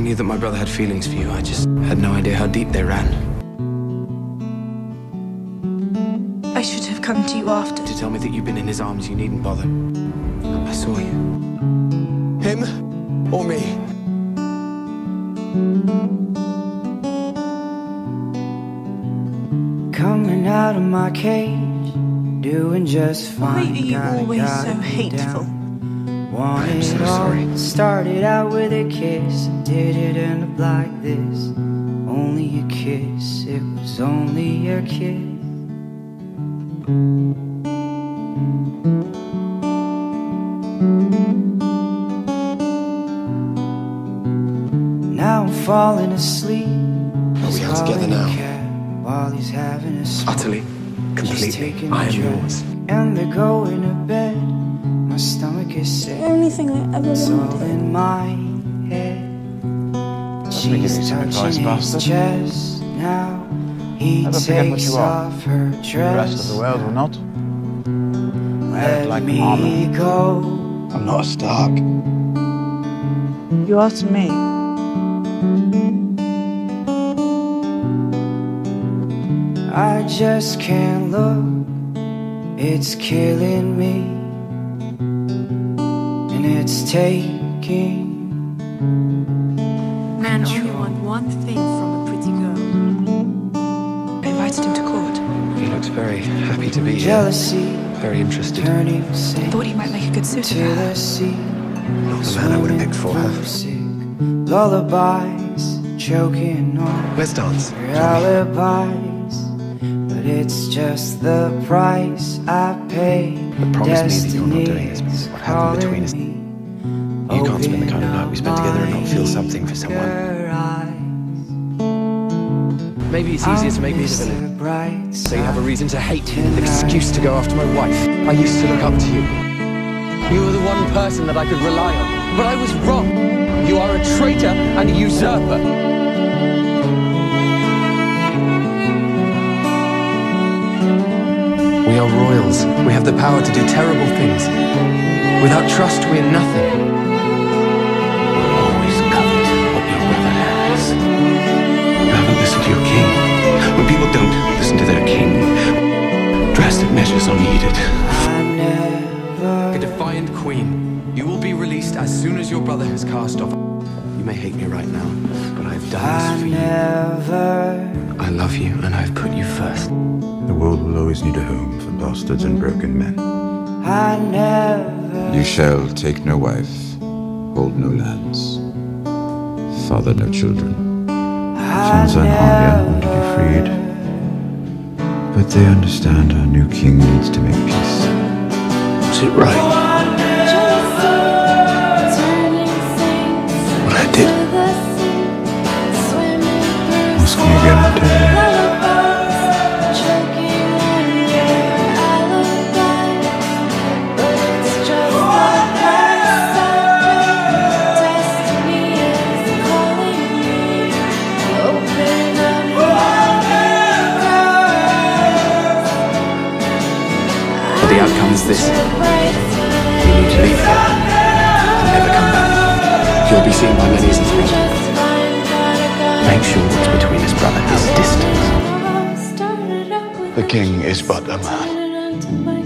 I knew that my brother had feelings for you. I just had no idea how deep they ran. I should have come to you after. To tell me that you've been in his arms, you needn't bother. I saw you. Him or me? Coming out of my cage, doing just fine. Why fine. are you Gotta always so hateful? down. Want I'm so all. sorry. Started out with a kiss, did it end up like this? Only a kiss, it was only a kiss. Now I'm falling asleep. Are we all together now? While he's having a smoke. Utterly, completely. I am yours. And they're going to bed. My stomach is sick. The only thing I ever It's all wanted. in my head. me give She's you some touching advice, his bastard. chest now. He Never forget what takes you are. off her The rest of the world will not. Let like me armor. go. I'm not a Stark. You are to me. I just can't look. It's killing me. And it's taking. Men only want one thing from a pretty girl. I invited him to court. He looks very happy to be here. Jealousy Very interested. turning sick Thought he might make a good suitor to for her. the sea. Not the man I would have picked for her. Lullabies choking on Let's dance. your alibis, but it's just the price I pay. But promise me that you're not doing this because happened between us- You can't spend the kind of night we spent together and not feel something for someone. Maybe it's easier to make me the villain. So you have a reason to hate me, an excuse to go after my wife. I used to look up to you. You were the one person that I could rely on. But I was wrong. You are a traitor and a usurper. Are royals. We have the power to do terrible things. Without trust, we are nothing. Always covet what your brother has. You haven't listened to your king. When people don't listen to their king, drastic measures are needed. A defiant queen. You will be released as soon as your brother has cast off. You may hate me right now, but I've done I this for you. Never I love you, and I've put you first. The world will always need a home for bastards and broken men. I never You shall take no wife, hold no lands, father no children. Sons and Arya want to be freed, but they understand our new king needs to make peace. Is it right? This. You need to leave here and never come back. You'll be seen by many as a threat. Make sure what's between us, brother, is distance. The king is but a man.